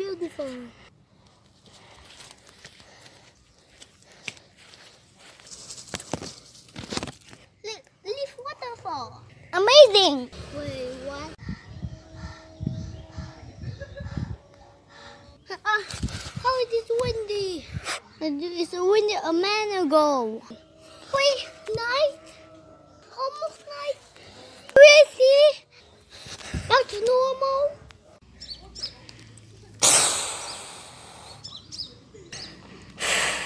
Beautiful. Look, leaf waterfall. Amazing. Wait, what? Ah, how it is windy? It's windy a minute ago. Wait, night? Almost night. Crazy. Back to normal.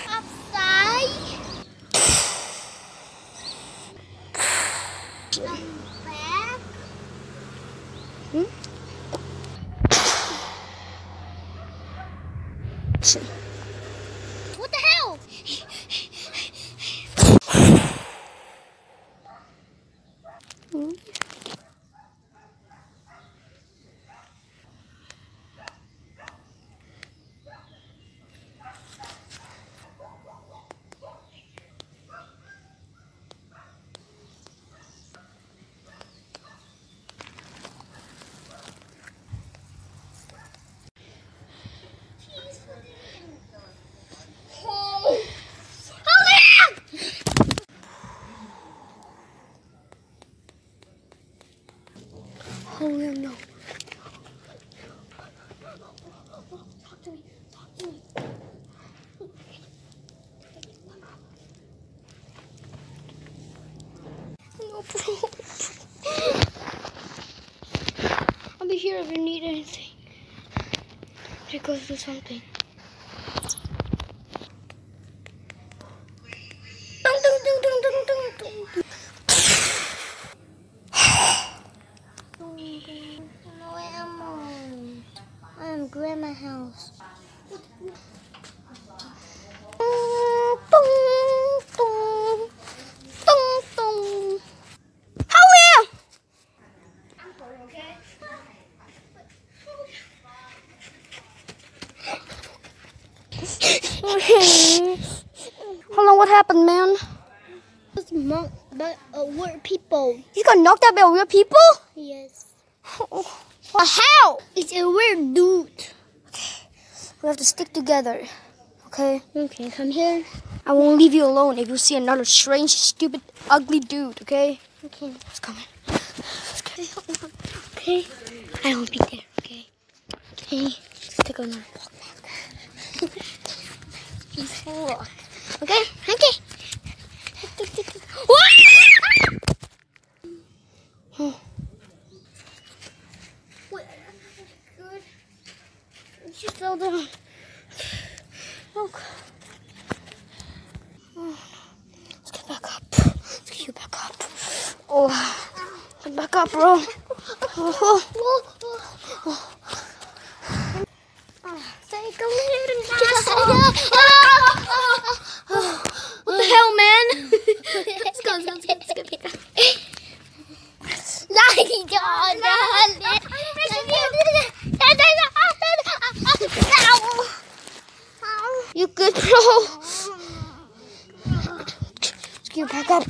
Outside. I'm back. What the hell? Oh no. Talk to me. Talk to me. No, bro. I'll be here if you need anything. To go through something. Dun. No ammo. I'm grandma house. Hold on, what happened, man? It's monk, but uh, we're people. You got knocked out by real people? Yes. Well, how? It's a weird dude. We have to stick together. Okay? Okay, come here. I won't leave you alone if you see another strange, stupid, ugly dude, okay? Okay. It's coming. Okay, hold. Okay? I won't be there, okay? Okay? Let's take another walk back. Walk. Okay? Okay. Good. She fell down. Oh, God. Oh, let's get back up. Let's get you back up. Oh, get back up, bro. Oh, oh. Take a little What the hell, man? let's go, let's go, let's go, let's go, let's go. Like, You good, bro? Let's get back up.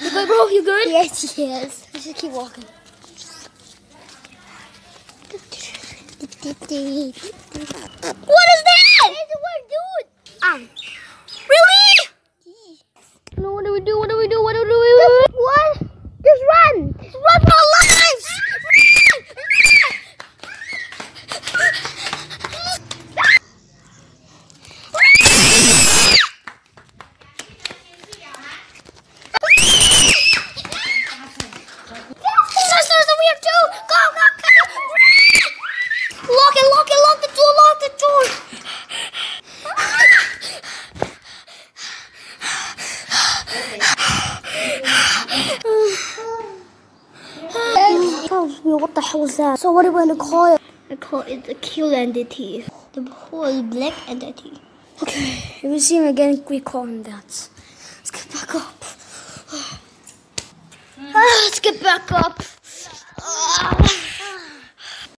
You good, bro? You good? Yes, yes. Let's just keep walking. What is that? It's a weird dude. Um. Really? No, what do we do? What do we do? What do we do? what? Just run. Just run for our lives. There's, there's a weird dude. Go, go, go. Lock it, lock it, lock the door, lock the door. What the hell was that? So what are we going to call it? I call it the kill entity. The whole black entity. Okay, if we see him again, we call him that. Let's get back up. Ah, let's get back up. Ah.